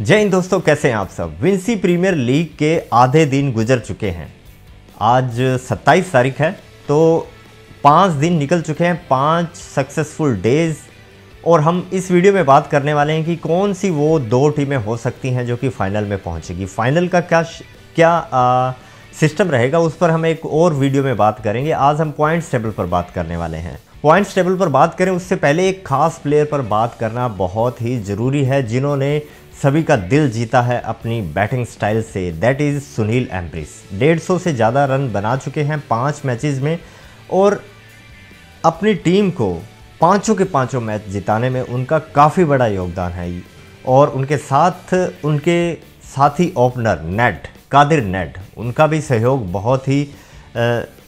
जय हिंद दोस्तों कैसे हैं आप सब? विंसी प्रीमियर लीग के आधे दिन गुजर चुके हैं। आज 27 तारीख है तो पाँच दिन निकल चुके हैं पाँच सक्सेसफुल डेज़ और हम इस वीडियो में बात करने वाले हैं कि कौन सी वो दो टीमें हो सकती हैं जो कि फाइनल में पहुंचेगी। फाइनल का क्या क्या आ, सिस्टम रहेगा उस पर हम एक और वीडियो में बात करेंगे। आज हम पॉइंट्स टेबल पर बात करने वाले हैं। पॉइंट्स टेबल पर बात करें उससे पहले एक खास प्लेयर पर बात करना बहुत ही ज़रूरी है जिन्होंने सभी का दिल जीता है अपनी बैटिंग स्टाइल से। That is Sunil Ambris. डेढ़ सौ से ज़्यादा रन बना चुके हैं पाँच मैचेस में और अपनी टीम को पाँचों के पाँचों मैच जिताने में उनका काफ़ी बड़ा योगदान है। और उनके साथ, उनके साथी ओपनर नेट, कादिर नेट, उनका भी सहयोग बहुत ही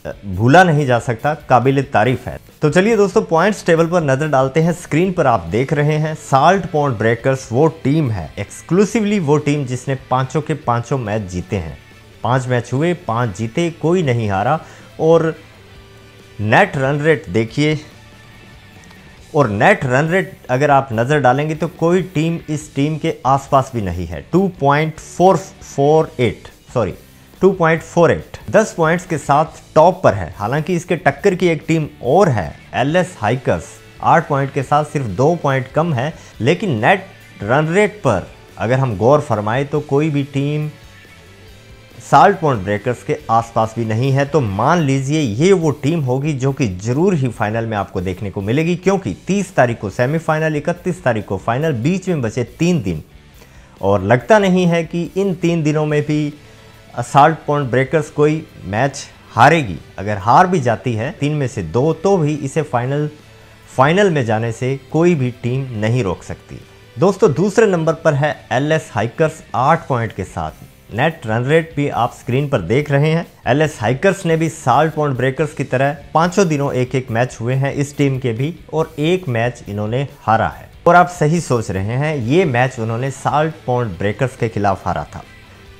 भूला नहीं जा सकता, काबिल तारीफ़ है। तो चलिए दोस्तों पॉइंट्स टेबल पर नज़र डालते हैं। स्क्रीन पर आप देख रहे हैं साल्ट पॉइंट ब्रेकर्स वो टीम है। एक्सक्लूसिवली वो टीम जिसने पाँचों के पाँचों मैच जीते हैं। पाँच मैच हुए, पाँच जीते, कोई नहीं हारा। और नेट रन रेट देखिए। और नेट रन रेट अगर आप नज़र डालेंगे तो कोई टीम इस टीम के आसपास भी नहीं है। 2.448 सॉरी 2.48 10 पॉइंट्स के साथ टॉप पर है। हालाँकि इसके टक्कर की एक टीम और है एल एस हाइकर्स आठ पॉइंट के साथ सिर्फ़ दो पॉइंट कम है, लेकिन नेट रन रेट पर अगर हम गौर फरमाए तो कोई भी टीम साल्ट पॉइंट ब्रेकर्स के आसपास भी नहीं है। तो मान लीजिए ये वो टीम होगी जो कि ज़रूर ही फाइनल में आपको देखने को मिलेगी, क्योंकि 30 तारीख को सेमीफाइनल 31 तारीख को फाइनल बीच में बचे तीन दिन। और लगता नहीं है कि इन तीन दिनों में भी असाल्ट पॉइंट ब्रेकर्स कोई मैच हारेगी। अगर हार भी जाती है, तीन में से दो तो भी इसे फाइनल फाइनल में जाने से कोई भी टीम नहीं रोक सकती। दोस्तों, दूसरे नंबर पर है एल एस हाइकर्स आठ पॉइंट के साथ। नेट रन रेट भी आप स्क्रीन पर देख रहे हैं। एल एस हाइकर्स ने भी साल्ट पॉइंट ब्रेकर्स की तरह पाँचों दिनों एक एक मैच हुए हैं इस टीम के भी, और एक मैच इन्होंने हारा है। और आप सही सोच रहे हैं, ये मैच उन्होंने साल्ट पॉइंट ब्रेकर्स के खिलाफ हारा था।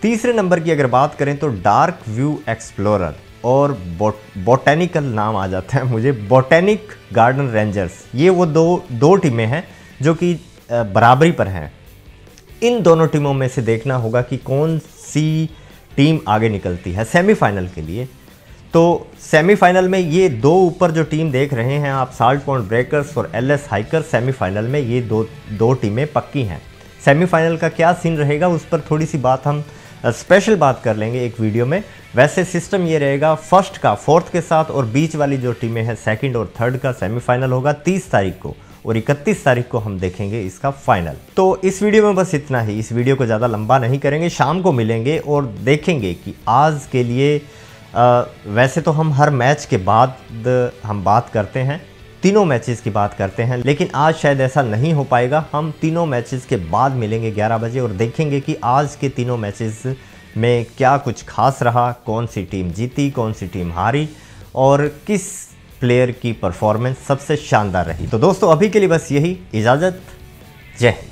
तीसरे नंबर की अगर बात करें तो डार्क व्यू एक्सप्लोरर और बोटेनिकल नाम आ जाता है मुझे बोटेनिक गार्डन रेंजर्स ये वो दो दो टीमें हैं जो कि बराबरी पर हैं। इन दोनों टीमों में से देखना होगा कि कौन सी टीम आगे निकलती है सेमीफाइनल के लिए। तो सेमीफाइनल में ये दो ऊपर जो टीम देख रहे हैं आप साल्ट पॉइंट ब्रेकर्स और एल एस हाइकर सेमीफाइनल में ये दो दो टीमें पक्की हैं। सेमीफाइनल का क्या सीन रहेगा उस पर थोड़ी सी बात हम स्पेशल बात कर लेंगे एक वीडियो में। वैसे सिस्टम ये रहेगा फ़र्स्ट का फोर्थ के साथ और बीच वाली जो टीमें हैं सेकंड और थर्ड का सेमीफाइनल होगा 30 तारीख को और 31 तारीख को हम देखेंगे इसका फाइनल तो इस वीडियो में बस इतना ही। इस वीडियो को ज़्यादा लंबा नहीं करेंगे शाम को मिलेंगे और देखेंगे कि आज के लिए आ, वैसे तो हम हर मैच के बाद हम बात करते हैं। तीनों मैचेस की बात करते हैं, लेकिन आज शायद ऐसा नहीं हो पाएगा। हम तीनों मैचेस के बाद मिलेंगे 11 बजे और देखेंगे कि आज के तीनों मैचेस में क्या कुछ खास रहा, कौन सी टीम जीती, कौन सी टीम हारी और किस प्लेयर की परफॉर्मेंस सबसे शानदार रही। तो दोस्तों, अभी के लिए बस यही। इजाज़त। जय हिंद।